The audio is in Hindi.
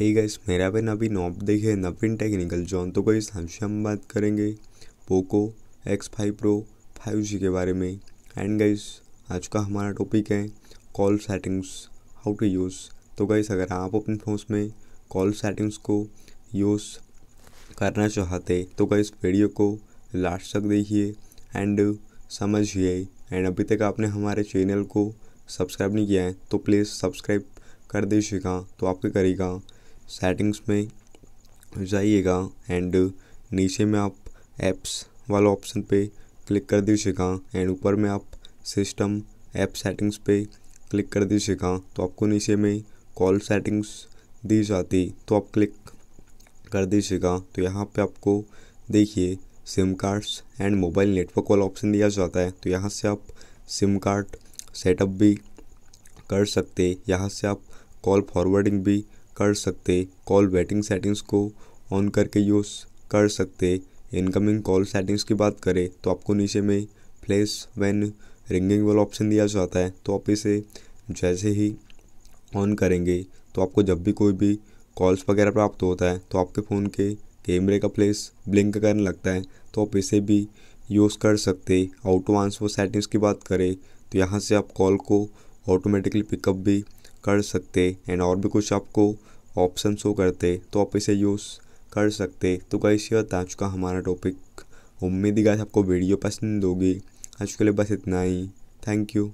हे गाइस मेरा पे नवीन आप देखे नवीन टेक्निकल जॉन तो गाइस हमसे हम बात करेंगे Poco X five pro five G के बारे में। एंड गाइस आज का हमारा टॉपिक है call settings how to use तो गाइस अगर आप अपने फ़ोन में कॉल सेटिंग्स को यूज़ करना चाहते तो गाइस वीडियो को लास्ट तक देखिए। एंड समझिए एंड अभी तक आपने हमारे चैनल को सब्सक्राइब नहीं किया है तो प्लीज़ सब्सक्राइब कर दीजिएगा तो आपके करेगा। सेटिंग्स में जाइएगा एंड नीचे में आप ऐप्स वाला ऑप्शन पे क्लिक कर दीजिएगा एंड ऊपर में आप सिस्टम ऐप सेटिंग्स पे क्लिक कर दीजिएगा तो आपको नीचे में कॉल सेटिंग्स दी जाती तो आप क्लिक कर दीजिएगा। तो यहाँ पे आपको देखिए SIM cards and mobile network वाला ऑप्शन दिया जाता है तो यहाँ से आप सिम कार्ड सेटअप भी कर सकते, यहाँ से आप कॉल फॉरवर्डिंग भी कर सकते कॉल वेटिंग सेटिंग्स को ऑन करके यूज़ कर सकते। इनकमिंग कॉल सेटिंग्स की बात करें तो आपको नीचे में फ्लैश वैन रिंगिंग वाला ऑप्शन दिया जाता है तो आप इसे जैसे ही ऑन करेंगे तो आपको जब भी कोई भी कॉल्स वगैरह प्राप्त होता है तो आपके फ़ोन के कैमरे का फ्लैश ब्लिंक करने लगता है तो आप इसे भी यूज़ कर सकते। ऑटो आंसर सेटिंग्स की बात करें तो यहाँ से आप कॉल को ऑटोमेटिकली पिकअप भी कर सकते एंड और भी कुछ आपको ऑप्शन शो करते तो आप इसे यूज़ कर सकते। तो गाइस ये आज का हमारा टॉपिक उम्मीद ही गाइस आपको वीडियो पसंद होगी। आज के लिए बस इतना ही। Thank you